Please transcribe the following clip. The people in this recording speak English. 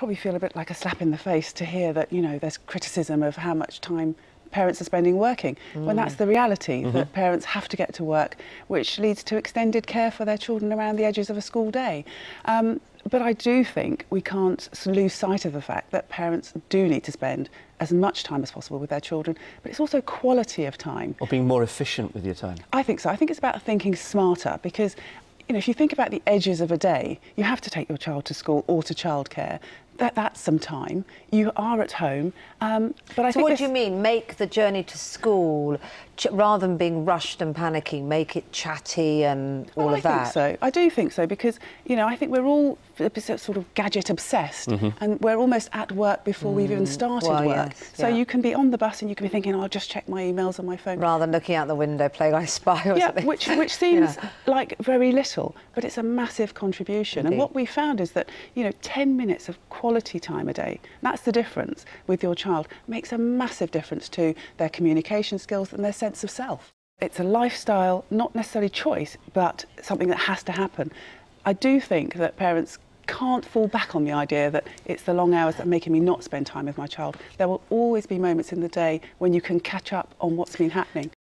probably feel a bit like a slap in the face to hear that, you know, there's criticism of how much time parents are spending working mm. when that's the reality mm-hmm. that parents have to get to work, which leads to extended care for their children around the edges of a school day. Um, but I do think we can't lose sight of the fact that parents do need to spend as much time as possible with their children, but it's also quality of time. Or being more efficient with your time. I think so. I think it's about thinking smarter because you know, if you think about the edges of a day, you have to take your child to school or to childcare. That, that's some time. You are at home. Um, but I so what do you mean? Make the journey to school, rather than being rushed and panicking, make it chatty and all well, of I that? I think so. I do think so because, you know, I think we're all sort of gadget obsessed mm -hmm. and we're almost at work before mm. we've even mm, started well, work. Yes, so you can be on the bus and you can be thinking, oh, I'll just check my emails on my phone. Rather than looking out the window playing I Spy or yeah, something. Which, which seems yeah. like very little, but it's a massive contribution. Indeed. And what we found is that, you know, 10 minutes of quality time a day, that's the difference with your child, makes a massive difference to their communication skills and their sense of self. It's a lifestyle, not necessarily choice, but something that has to happen. I do think that parents can't fall back on the idea that it's the long hours that are making me not spend time with my child. There will always be moments in the day when you can catch up on what's been happening.